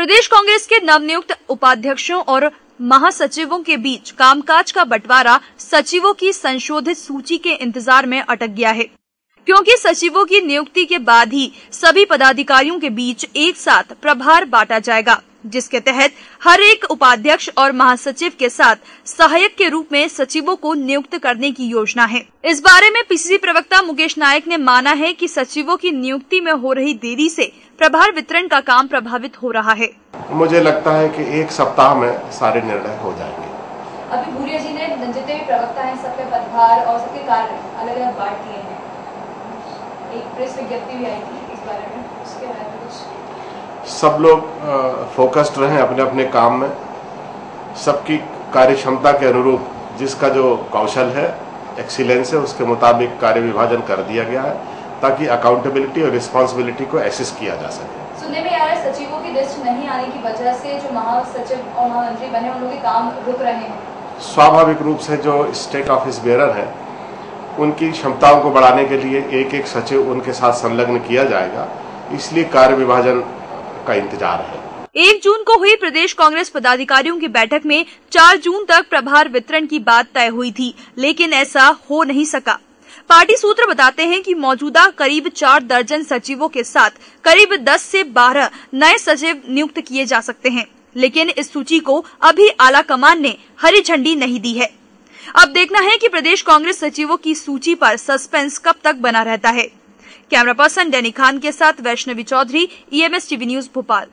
प्रदेश कांग्रेस के नवनियुक्त उपाध्यक्षों और महासचिवों के बीच कामकाज का बंटवारा सचिवों की संशोधित सूची के इंतज़ार में अटक गया है। क्योंकि सचिवों की नियुक्ति के बाद ही सभी पदाधिकारियों के बीच एक साथ प्रभार बांटा जाएगा। जिसके तहत हर एक उपाध्यक्ष और महासचिव के साथ सहायक के रूप में सचिवों को नियुक्त करने की योजना है। इस बारे में पीसीसी प्रवक्ता मुकेश नायक ने माना है कि सचिवों की नियुक्ति में हो रही देरी से प्रभार वितरण का काम प्रभावित हो रहा है। मुझे लगता है कि एक सप्ताह में सारे निर्णय हो जाएँगे। अभी भूरिया जी ने जितने भी प्रवक्ता हैं सबके पदभार और सबके कार्य अलग अलग बांट दिए हैं। एक प्रेस विज्ञप्ति भी आई थी इस बारे में उसके बारे में। कुछ सब लोग फोकस्ड रहें अपने अपने काम में। सबकी कार्य क्षमता के अनुरूप जिसका जो कौशल है एक्सीलेंस है उसके मुताबिक कार्य विभाजन कर दिया गया है ताकि अकाउंटेबिलिटी और रिस्पॉन्सिबिलिटी को एसिस किया जा सके। सुनने में आ रहा है सचिवों की लिस्ट नहीं आने की वजह से जो महासचिव और महामंत्री बने उन लोगों के काम रुक रहे हैं। स्वाभाविक रूप से जो स्टेट ऑफ़िस बेरर है उनकी क्षमताओं को बढ़ाने के लिए एक एक सचिव उनके साथ संलग्न किया जाएगा। इसलिए कार्य विभाजन का इंतज़ार है। एक जून को हुई प्रदेश कांग्रेस पदाधिकारियों की बैठक में चार जून तक प्रभार वितरण की बात तय हुई थी, लेकिन ऐसा हो नहीं सका। पार्टी सूत्र बताते हैं कि मौजूदा करीब चार दर्जन सचिवों के साथ करीब 10 से 12 नए सचिव नियुक्त किए जा सकते हैं, लेकिन इस सूची को अभी आला कमान ने हरी झंडी नहीं दी है। अब देखना है कि प्रदेश कांग्रेस सचिवों की सूची पर सस्पेंस कब तक बना रहता है। कैमरा पर्सन डेनी खान के साथ Vaishnavi Chaudhary EMS TV news Bhopal.